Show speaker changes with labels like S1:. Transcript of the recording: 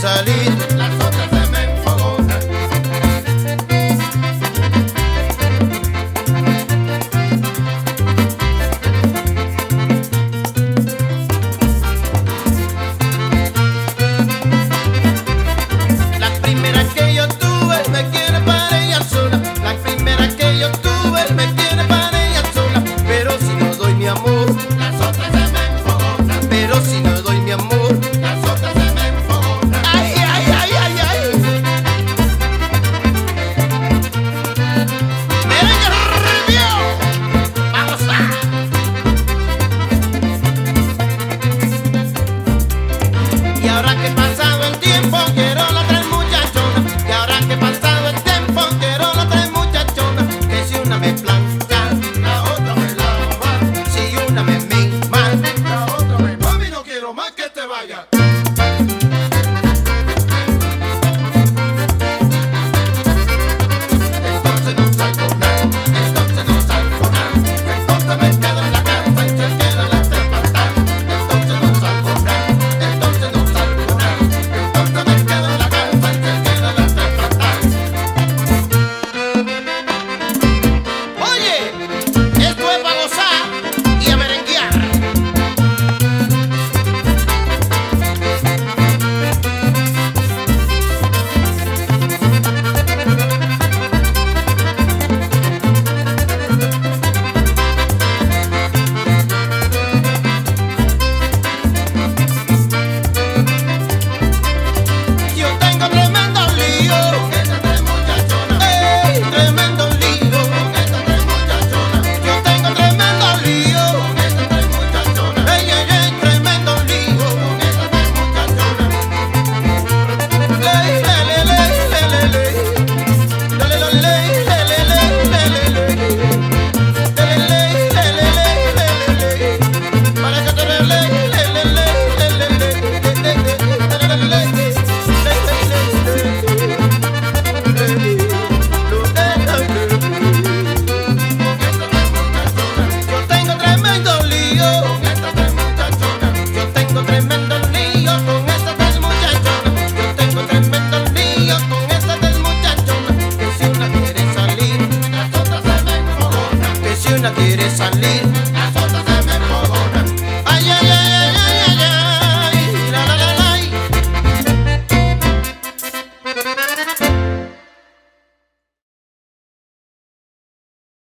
S1: salir, las otras se me enfogonan. La primera que yo tuve me quiere para ella sola. La primera que yo tuve me quiere para ella sola. Pero si no doy mi amor. Tremendos líos con estas tres muchachos Yo tengo tremendos líos con estas tres muchachos Que si una quiere salir, mientras otras se me jodan. Que si una quiere salir.